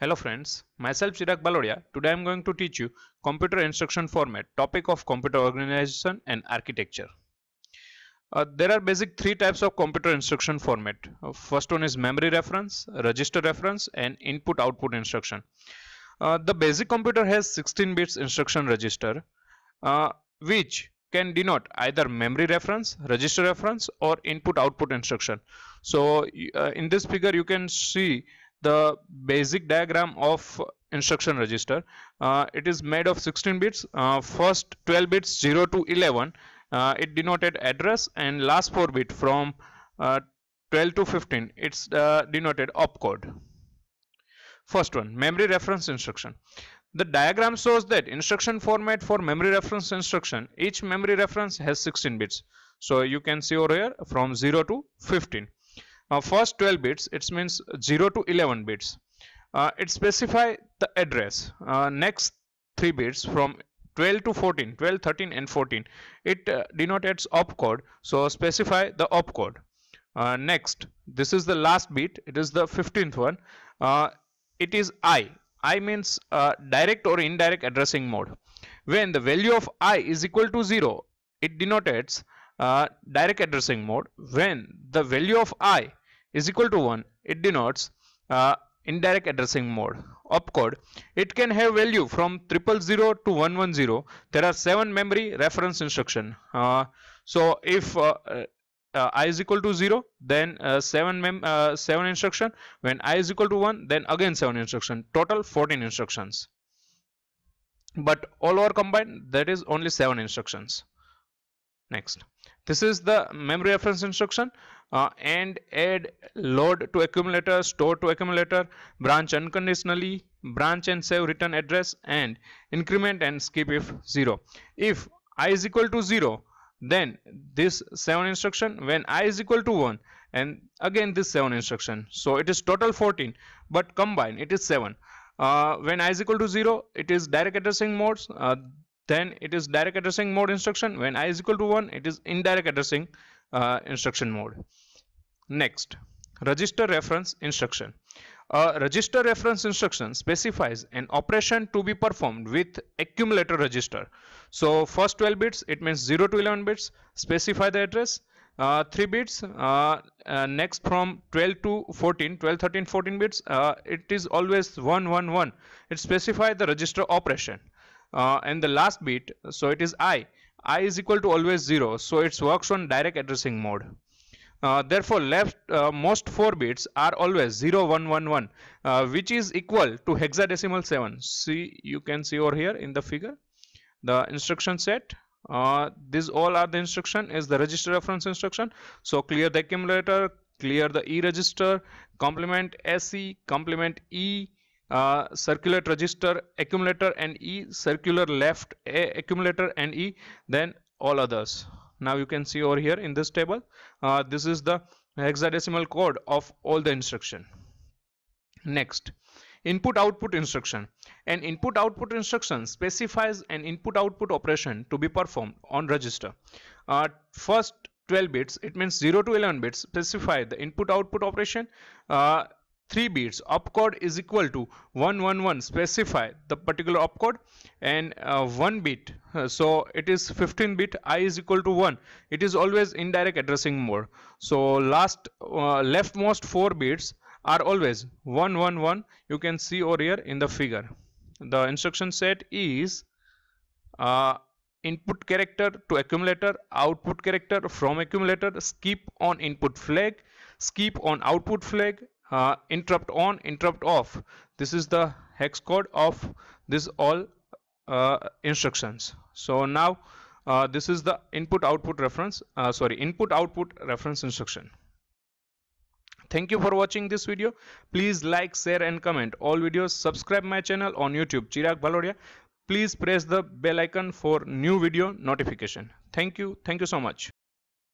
Hello friends, myself Chirag Bhalodia. Today I am going to teach you computer instruction format, topic of computer organization and architecture. Uh, there are basic three types of computer instruction format. Uh, first one is memory reference, register reference and input output instruction. Uh, the basic computer has 16 bits instruction register uh, which can denote either memory reference, register reference or input output instruction. So uh, in this figure you can see the basic diagram of instruction register. Uh, it is made of 16 bits. Uh, first 12 bits 0 to 11 uh, it denoted address and last 4 bit from uh, 12 to 15 it's uh, denoted opcode. First one memory reference instruction. The diagram shows that instruction format for memory reference instruction each memory reference has 16 bits. So you can see over here from 0 to 15 first 12 bits it means 0 to 11 bits. Uh, it specify the address. Uh, next 3 bits from 12 to 14 12 13 and 14 it uh, denotes opcode so specify the opcode. Uh, next this is the last bit. It is the 15th one. Uh, it is i. I means uh, direct or indirect addressing mode. When the value of i is equal to 0 it denotes uh, direct addressing mode. When the value of i is equal to 1 it denotes uh, indirect addressing mode. Opcode it can have value from triple zero to 110 there are seven memory reference instruction. Uh, so if uh, uh, i is equal to 0 then uh, 7 mem uh, 7 instruction. When i is equal to 1 then again 7 instruction. Total 14 instructions. But all over combined that is only 7 instructions next. This is the memory reference instruction uh, and add load to accumulator store to accumulator branch unconditionally branch and save return address and increment and skip if 0 if i is equal to 0 then this 7 instruction when i is equal to 1 and again this 7 instruction. So it is total 14 but combine it is 7 uh, when i is equal to 0 it is direct addressing modes uh, then it is direct addressing mode instruction. When i is equal to 1 it is indirect addressing uh, instruction mode. Next register reference instruction. A register reference instruction specifies an operation to be performed with accumulator register. So first 12 bits it means 0 to 11 bits specify the address uh, 3 bits uh, uh, next from 12 to 14 12 13 14 bits uh, it is always 1 1 1 it specify the register operation uh, and the last bit so it is i. I is equal to always 0 so it works on direct addressing mode. Uh, therefore left uh, most 4 bits are always 0 1 1 1 uh, which is equal to hexadecimal 7 see you can see over here in the figure the instruction set. Uh, these all are the instruction is the register reference instruction. So clear the accumulator clear the e register complement se complement e circulate register accumulator and e circular left a accumulator and e then all others. Now you can see over here in this table uh, this is the hexadecimal code of all the instruction. Next input output instruction. An input output instruction specifies an input output operation to be performed on register. Uh, first 12 bits it means 0 to 11 bits specify the input output operation uh, 3 bits opcode is equal to 111 specify the particular opcode and uh, 1 bit uh, so it is 15 bit i is equal to 1 it is always indirect addressing mode. So last uh, leftmost 4 bits are always 111 you can see over here in the figure. The instruction set is uh, input character to accumulator output character from accumulator skip on input flag skip on output flag uh, interrupt on interrupt off. This is the hex code of this all uh, instructions. So now uh, this is the input output reference uh, sorry input output reference instruction. Thank you for watching this video. Please like share and comment. All videos subscribe my channel on youtube chirag bhalodia. Please press the bell icon for new video notification. Thank you. Thank you so much